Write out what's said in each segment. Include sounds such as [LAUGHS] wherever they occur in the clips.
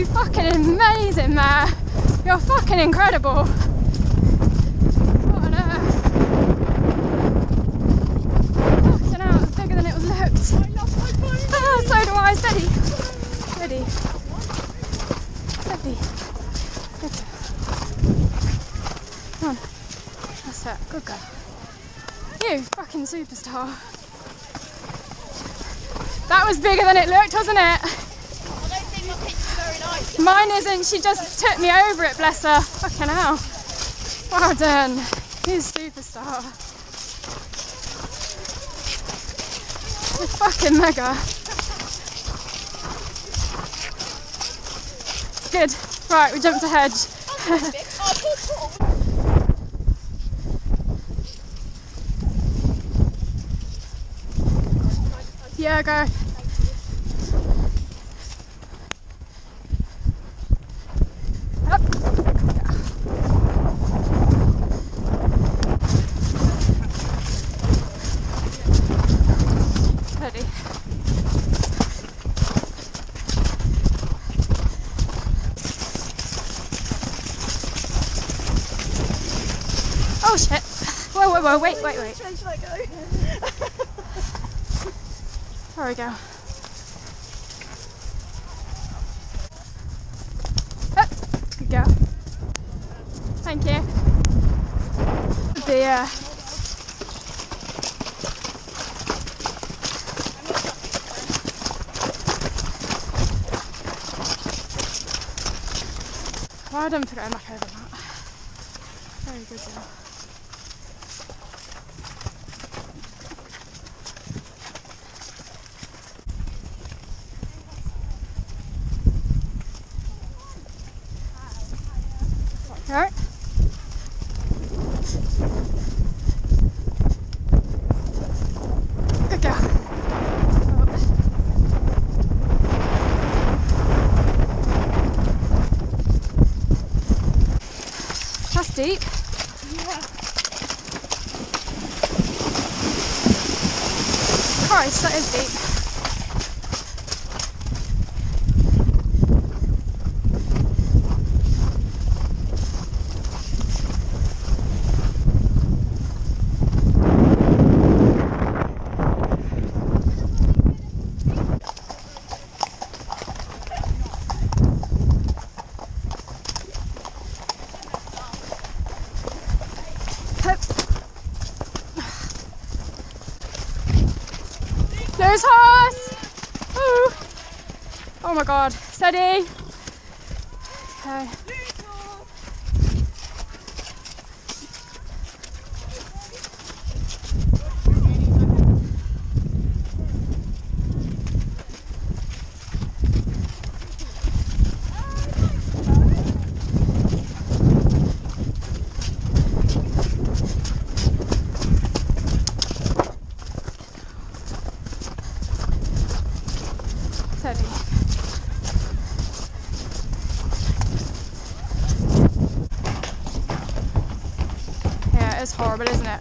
you fucking amazing, man. You're fucking incredible. What on earth? Fucking hell, it's bigger than it looked. Ah, so do I. Steady. Steady. Steady. Good. Come on. That's it. Good girl. You fucking superstar. That was bigger than it looked, wasn't it? I don't think my picture's very nice. Mine isn't. She just took me over it, bless her. Fucking hell. Well done. You superstar. You're fucking mega. Good. Right, we jumped a hedge. [LAUGHS] Yeah, go. Up. Ready. Oh shit. Whoa, whoa, whoa, wait, wait, wait. Should I, should I go? There we go. Good go. Thank you. The uh, Well done for going back over that. Very good girl. Alright. Good girl. Deep. Christ, that is deep. Oh my god. Steady. Okay. Steady. Yeah, it's horrible, isn't it?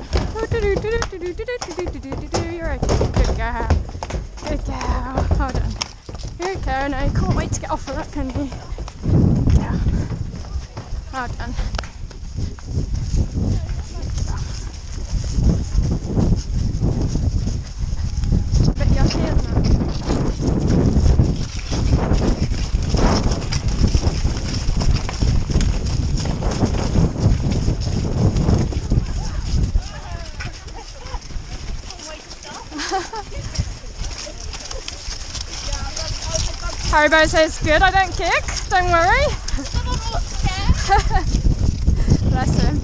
You're okay. Good girl. Good girl. Hold on. Good girl. Now you can't wait to get off of that, can you? Yeah. Well done. Bit yucky, isn't it? Haribo says good, I don't kick, don't worry. [LAUGHS] Bless him.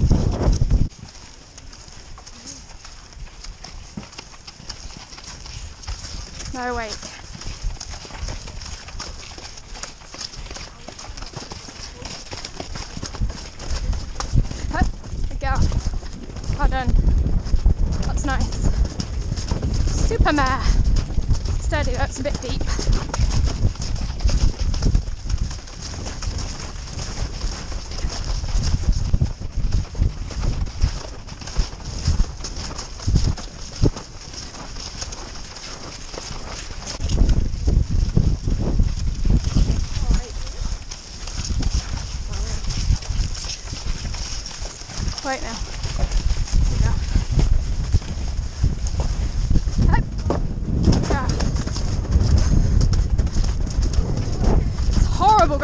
No. Hup, good girl. Well done. That's nice. Super mare. Steady, that's a bit deep.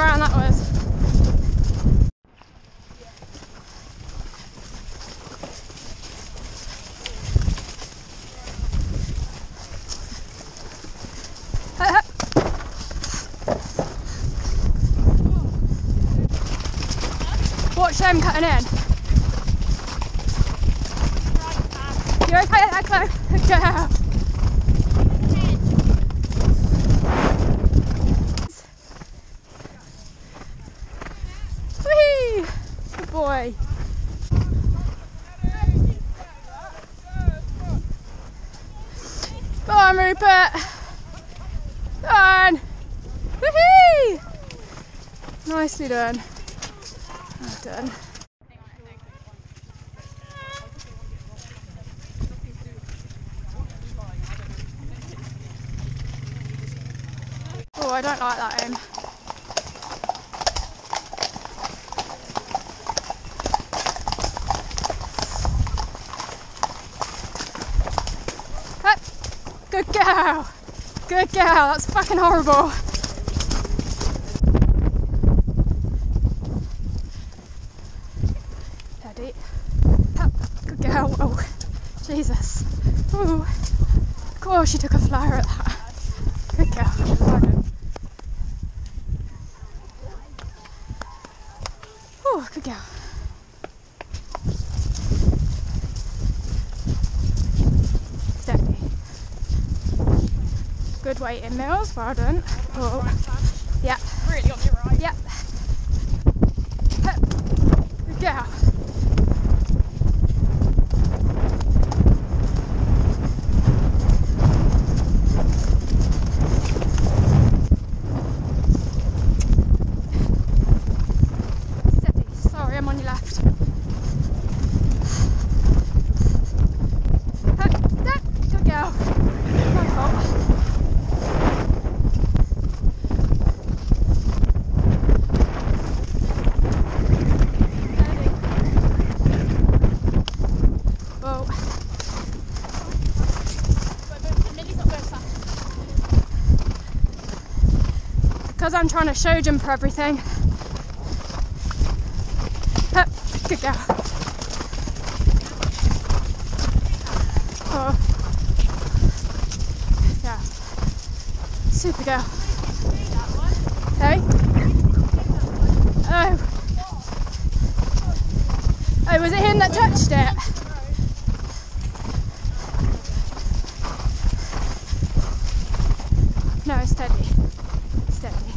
Ground that was. [LAUGHS] Watch them cutting in. You okay there, Chloe? Good girl. Whee! Good boy. Go on, Rupert. Go on. Whee! Nicely done. Well done. Oh, I don't like that aim. Good girl. Good girl. That's fucking horrible. Steady. Up. Good girl. Oh, Jesus. Ooh. Of course, she took a flyer at that. Good girl. Oh, good girl. Steady. Good weight in Mills, well done. Oh, yeah, Really on your right. yeah. Hup. Good girl. because I'm trying to show jump everything. Up, good girl. Oh. Yeah. Super girl. Hey? Oh. Oh, was it him that touched it? No, steady. Steady.